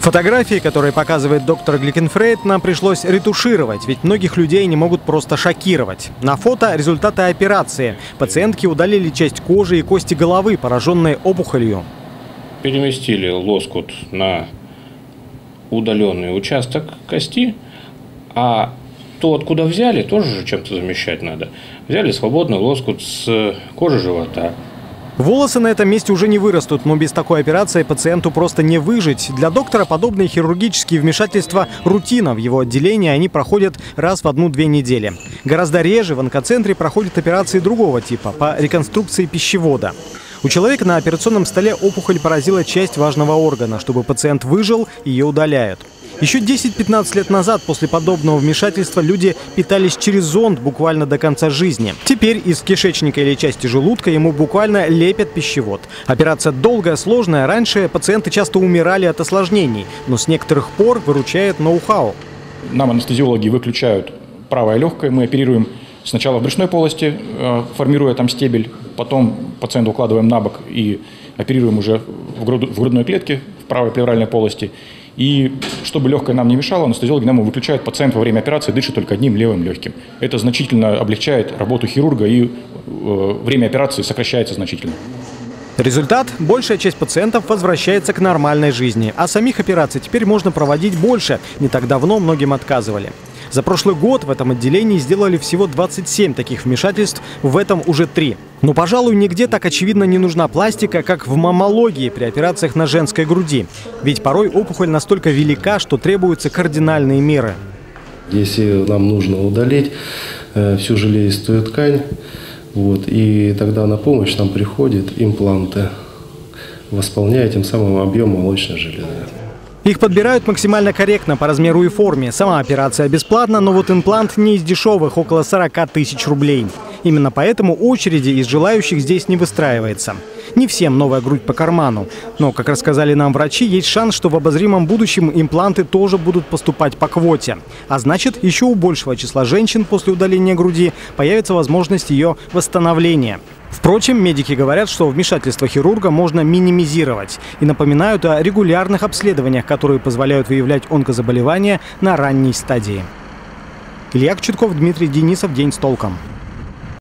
Фотографии, которые показывает доктор Гликенфрейд, нам пришлось ретушировать, ведь многих людей не могут просто шокировать. На фото результаты операции. Пациентки удалили часть кожи и кости головы, пораженные опухолью. Переместили лоскут на удаленный участок кости, а то, откуда взяли, тоже чем-то замещать надо. Взяли свободный лоскут с кожи живота, Волосы на этом месте уже не вырастут, но без такой операции пациенту просто не выжить. Для доктора подобные хирургические вмешательства – рутина. В его отделении они проходят раз в одну-две недели. Гораздо реже в онкоцентре проходят операции другого типа – по реконструкции пищевода. У человека на операционном столе опухоль поразила часть важного органа. Чтобы пациент выжил, ее удаляют. Еще 10-15 лет назад после подобного вмешательства люди питались через зонд буквально до конца жизни. Теперь из кишечника или части желудка ему буквально лепят пищевод. Операция долгая, сложная. Раньше пациенты часто умирали от осложнений, но с некоторых пор выручает ноу-хау. Нам анестезиологи выключают правое легкое, мы оперируем сначала в брюшной полости, э, формируя там стебель, потом пациента укладываем на бок и оперируем уже в грудной клетке, в правой плевральной полости. И чтобы легкое нам не мешало, анестезиологи нам выключают пациент во время операции, дышит только одним левым легким. Это значительно облегчает работу хирурга и э, время операции сокращается значительно. Результат – большая часть пациентов возвращается к нормальной жизни, а самих операций теперь можно проводить больше. Не так давно многим отказывали. За прошлый год в этом отделении сделали всего 27 таких вмешательств, в этом уже три. Но, пожалуй, нигде так очевидно не нужна пластика, как в маммологии при операциях на женской груди. Ведь порой опухоль настолько велика, что требуются кардинальные меры. Если нам нужно удалить э, всю железистую ткань, вот, и тогда на помощь нам приходят импланты, восполняя тем самым объем молочной железы. Их подбирают максимально корректно по размеру и форме. Сама операция бесплатна, но вот имплант не из дешевых, около 40 тысяч рублей. Именно поэтому очереди из желающих здесь не выстраивается. Не всем новая грудь по карману. Но, как рассказали нам врачи, есть шанс, что в обозримом будущем импланты тоже будут поступать по квоте. А значит, еще у большего числа женщин после удаления груди появится возможность ее восстановления. Впрочем, медики говорят, что вмешательство хирурга можно минимизировать и напоминают о регулярных обследованиях, которые позволяют выявлять онкозаболевания на ранней стадии. Илья Кочетков, Дмитрий Денисов. День с толком.